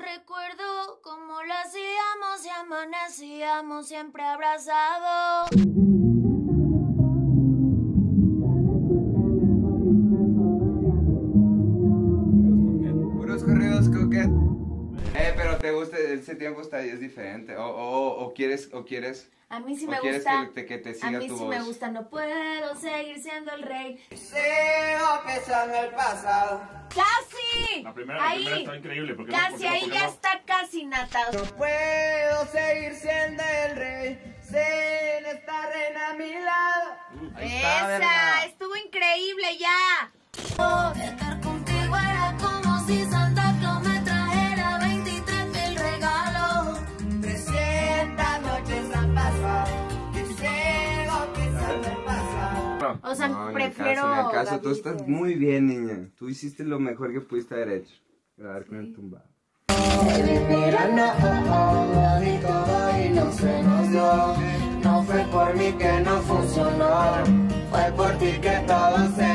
recuerdo cómo lo hacíamos y amanecíamos siempre abrazados. Puros corridos coquet. Eh, pero te gusta, ese tiempo está es diferente. O, o, o quieres, o quieres. A mí sí ¿O me gusta. que te- que te a siga mí tu sí me voz? gusta. No puedo seguir siendo el rey. Deseo que son el pasado. ¡Casi! La primera, la ahí. primera está increíble. ¿por qué no- Casi, no- ahí qué ya no? está casi, Nata. No puedo seguir siendo el rey sin esta reina a mi lado. Ahí está, Esa, verga. estuvo increíble ya. O sea, No, ni al prefiero. caso, ni al caso. Tú estás muy bien, niña. Tú hiciste lo mejor que pudiste haber hecho. Grabar con el tumbado. Mira, no, y todo y no se nos dio. No fue por mí que no funcionó, fue por ti que todo se